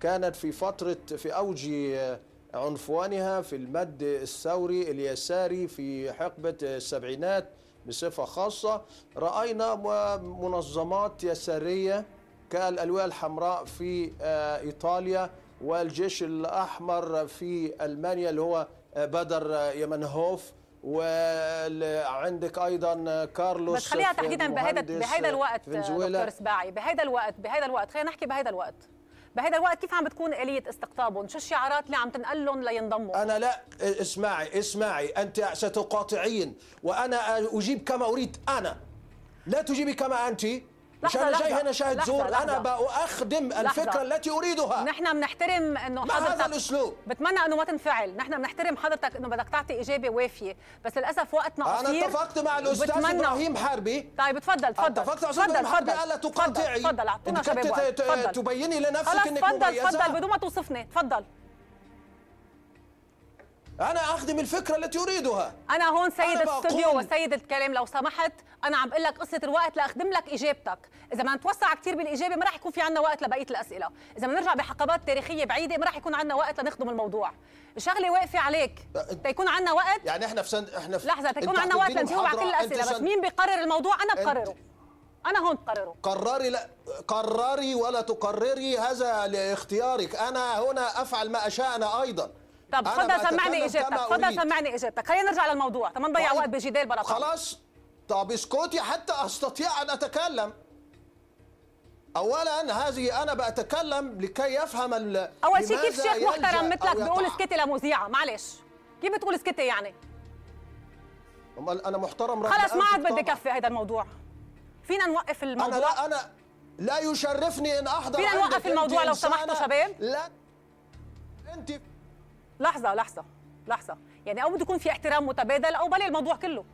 كانت في فترة في أوج عنفوانها في المد الثوري اليساري في حقبة السبعينات بصفة خاصة. رأينا منظمات يسارية كالألوية الحمراء في إيطاليا والجيش الأحمر في ألمانيا اللي هو بدر يمنهوف. وعندك أيضا كارلوس بس خليها تحديدا بهذا بهذا الوقت دكتور سباعي بهذا الوقت بهذا الوقت خلينا نحكي بهذا الوقت. بهذا الوقت كيف عم بتكون آلية استقطابهم؟ شو الشعارات اللي عم تنقل لهم لينضموا؟ أنا لا اسمعي اسمعي أنت ستقاطعين وأنا أجيب كما أريد أنا لا تجيبي كما أنت مش أنا جاي هنا شاهد لحظة زور لحظة. أنا باخدم الفكرة التي أريدها. نحن بنحترم إنه ما حضرتك هذا الأسلوب؟ بتمنى إنه ما تنفعل. نحن بنحترم حضرتك إنه بدك تعطي إجابة وافية. بس للأسف وقتنا قصير. أنا اتفقت مع الأستاذ إبراهيم حربي. طيب تفضل تفضل اتفقت مع الأستاذ إبراهيم حربي. ألا تقاطعي؟ تفضل أعطونا شباب. تبيني لنفسك إنك تفضل تفضل بدون ما توصفني. تفضل أنا أخدم الفكرة التي أريدها. أنا هون سيد الاستوديو وسيد الكلام لو سمحت أنا عم بقول لك قصة الوقت لأخدم لك إجابتك. إذا ما نتوسع كثير بالإجابة ما راح يكون في عندنا وقت لبقية الأسئلة. إذا بدنا نرجع بحقبات تاريخية بعيدة ما راح يكون عندنا وقت لنخدم الموضوع. الشغلة واقفة عليك. تيكون عندنا وقت؟ يعني إحنا في سن... إحنا في لحظة تيكون عندنا وقت لنجاوب على كل الأسئلة بس مين بيقرر الموضوع؟ أنا بقرره. أنا هون بقرره. قرري لا قرري ولا تقرري هذا لاختيارك. أنا هنا أفعل ما اشاء أنا أيضا. طب تفضل سمعني إجابتك تفضل. سمعني إجابتك خلينا نرجع للموضوع تما نضيع طيب. وقت بجدال بلا. خلاص طب اسكتي حتى أستطيع أن أتكلم اولا هذه أنا بتكلم لكي يفهم ال... أول شيء كيف شيخ محترم مثلك بيقول. اسكتي لمذيعه معلش كيف بتقول اسكتي يعني أمال أنا محترم خلص ما عاد بدي. كفي هذا الموضوع فينا نوقف الموضوع أنا لا أنا لا يشرفني إن أحضر فينا. نوقف الموضوع لو سمحتوا شباب؟ لا أنت لحظة لحظة لحظة. يعني أو بده يكون في احترام متبادل أو بلي الموضوع كله.